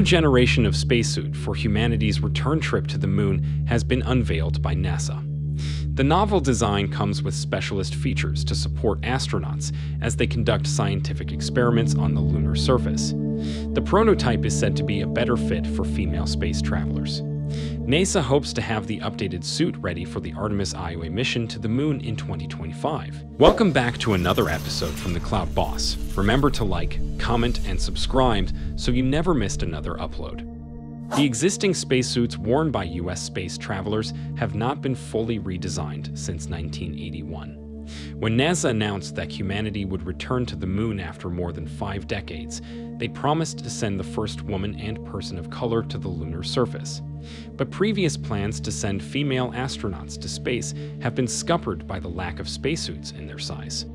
new generation of spacesuit for humanity's return trip to the moon has been unveiled by NASA. The novel design comes with specialist features to support astronauts as they conduct scientific experiments on the lunar surface. The prototype is said to be a better fit for female space travelers. NASA hopes to have the updated suit ready for the Artemis III mission to the moon in 2025. Welcome back to another episode from the Clout Boss. Remember to like, comment, and subscribe so you never missed another upload. The existing spacesuits worn by US space travelers have not been fully redesigned since 1981. When NASA announced that humanity would return to the moon after more than five decades, they promised to send the first woman and person of color to the lunar surface. But previous plans to send female astronauts to space have been scuppered by the lack of spacesuits in their size.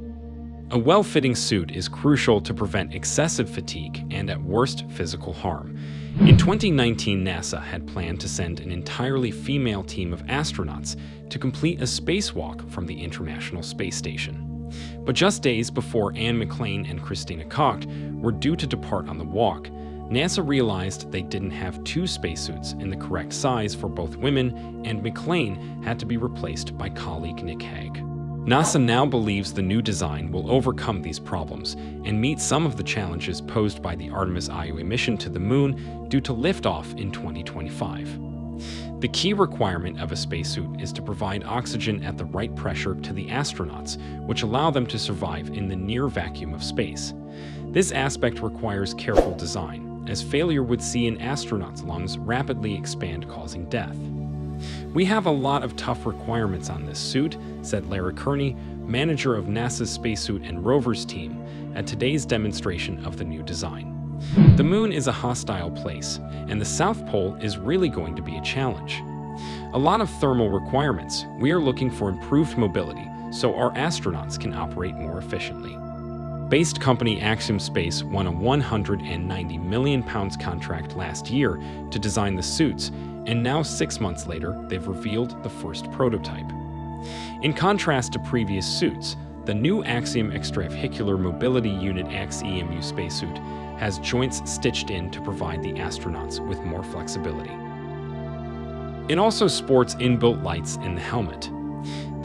A well-fitting suit is crucial to prevent excessive fatigue and, at worst, physical harm. In 2019, NASA had planned to send an entirely female team of astronauts to complete a spacewalk from the International Space Station. But just days before Anne McClain and Christina Koch were due to depart on the walk, NASA realized they didn't have two spacesuits in the correct size for both women, and McClain had to be replaced by colleague Nick Hague. NASA now believes the new design will overcome these problems and meet some of the challenges posed by the Artemis III mission to the moon due to liftoff in 2025. The key requirement of a spacesuit is to provide oxygen at the right pressure to the astronauts, which allow them to survive in the near vacuum of space. This aspect requires careful design, as failure would see an astronaut's lungs rapidly expand causing death. We have a lot of tough requirements on this suit, said Lara Kearney, manager of NASA's spacesuit and rovers team, at today's demonstration of the new design. The moon is a hostile place, and the South Pole is really going to be a challenge. A lot of thermal requirements. We are looking for improved mobility so our astronauts can operate more efficiently. Based company Axiom Space won a 190 million pounds contract last year to design the suits and now six months later, they've revealed the first prototype. In contrast to previous suits, the new Axiom Extravehicular Mobility Unit AxEMU spacesuit has joints stitched in to provide the astronauts with more flexibility. It also sports inbuilt lights in the helmet.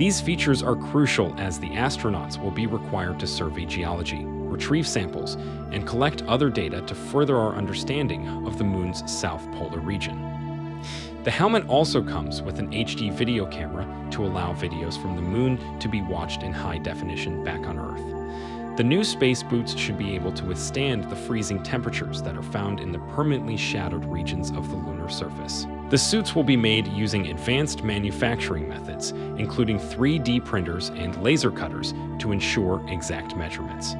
These features are crucial as the astronauts will be required to survey geology, retrieve samples, and collect other data to further our understanding of the Moon's south polar region. The helmet also comes with an HD video camera to allow videos from the moon to be watched in high definition back on Earth. The new space boots should be able to withstand the freezing temperatures that are found in the permanently shadowed regions of the lunar surface. The suits will be made using advanced manufacturing methods, including 3D printers and laser cutters to ensure exact measurements.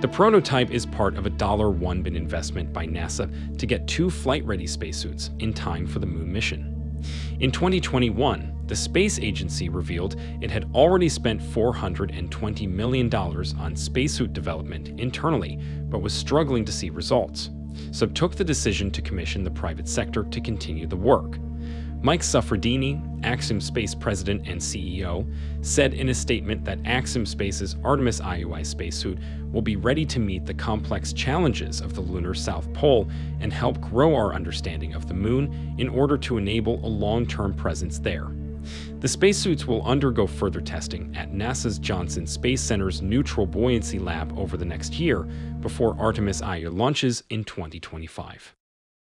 The prototype is part of a $1 bin investment by NASA to get two flight-ready spacesuits in time for the moon mission. In 2021, the space agency revealed it had already spent $420 million on spacesuit development internally, but was struggling to see results, so took the decision to commission the private sector to continue the work. Mike Suffredini, Axiom Space president and CEO, said in a statement that Axiom Space's Artemis III spacesuit will be ready to meet the complex challenges of the lunar South Pole and help grow our understanding of the moon in order to enable a long-term presence there. The spacesuits will undergo further testing at NASA's Johnson Space Center's Neutral Buoyancy Lab over the next year before Artemis III launches in 2025.